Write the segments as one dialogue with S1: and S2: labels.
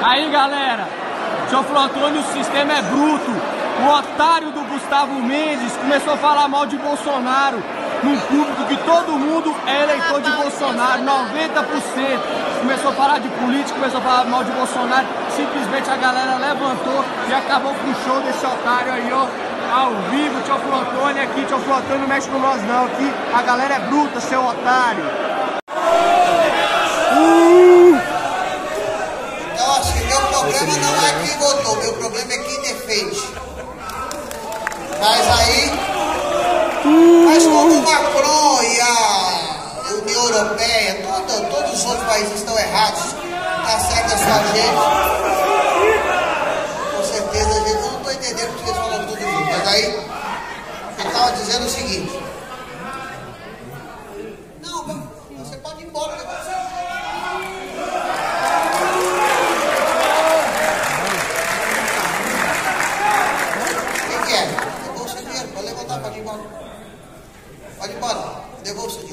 S1: Aí, galera, seu Antônio, o sistema é bruto. O otário do Gustavo Mendes começou a falar mal de Bolsonaro num público que todo mundo é eleitor de Bolsonaro, 90%. Começou a falar de política, começou a falar mal de Bolsonaro. Simplesmente a galera levantou e acabou com o show desse otário aí, ó. Ao vivo, tio Antônio aqui, tio Antônio não mexe com nós não. Aqui a galera é bruta, seu otário.
S2: problema não é quem votou, meu problema é quem defende. Mas aí, mas como o Macron e a União Europeia, todo, todos os outros países estão errados, tá certo a sua gente. Com certeza, a gente, eu não estou entendendo porque eles falam tudo junto. Mas aí, eu estava dizendo o seguinte. Não, você pode ir embora. Né? Pode ir embora.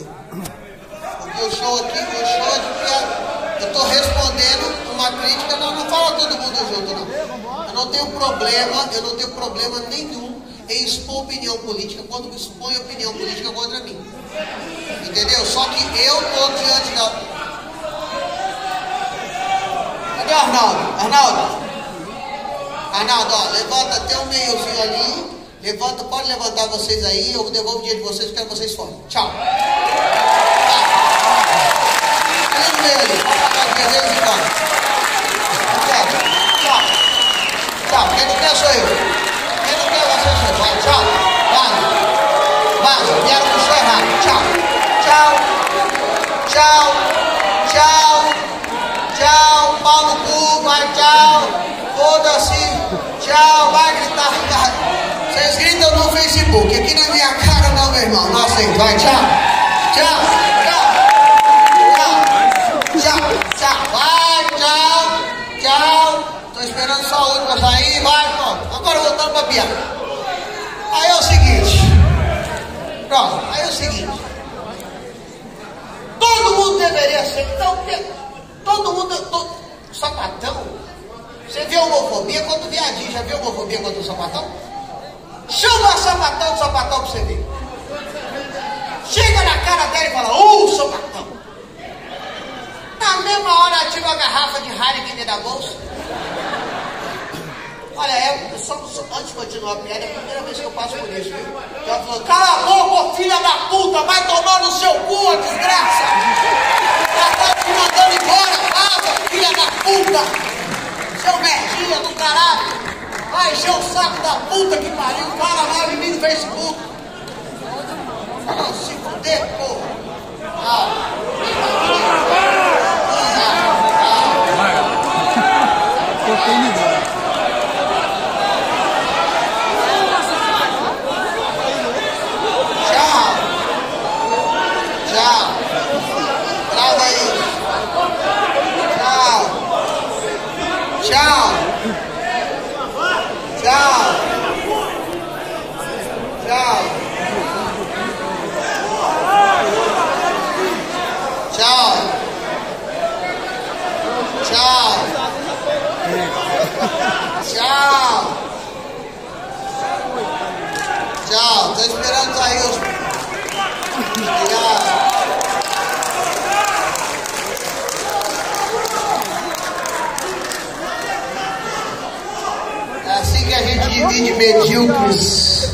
S2: O o show aqui, o show é piada. Eu estou respondendo uma crítica, não, não fala todo mundo junto, não. Eu não tenho problema, eu não tenho problema nenhum em expor opinião política quando expõe opinião política contra mim. Entendeu? Só que eu estou diante da. Cadê o Arnaldo? Arnaldo? Arnaldo, ó, levanta até um meiozinho ali. Levanta, pode levantar vocês aí, eu devolvo o dinheiro de vocês, quero vocês fora. Tchau. Tá. meio ali, Tchau. Tchau. Tchau. Quem não quer sou eu. Quem não quer você sou eu. Vai, tchau. Vaza. Vaza. Vieram com o show errado. Tchau. Tchau. Tchau. Tchau. Tchau. Pau no cu. Vai, tchau. Foda-se. Tchau. Vai gritar. Vai. Vocês gritam no Facebook, aqui na minha cara não, meu irmão. Aceito. Vai. Tchau. Tchau. Aí é o seguinte. Todo mundo deveria ser. Então, todo mundo. Todo, sapatão. Você vê homofobia quando viadinho. Já viu homofobia quando sapatão? Chama a sapatão do sapatão pra você ver. Chega na cara dela e fala, ô uh, sapatão. Na mesma hora ativa a garrafa de Heineken dentro da bolsa. Olha, é, só, antes de continuar a piada, é a primeira vez que eu passo por isso, viu? Ela falou, cala a boca, filha da puta, vai tomar no seu cu, a desgraça! Já tá te mandando embora, vaza, filha da puta! Seu merdinha do caralho! Vai encher o saco da puta que pariu, fala lá em mim no Facebook. Não se fuder, porra. de medíocres,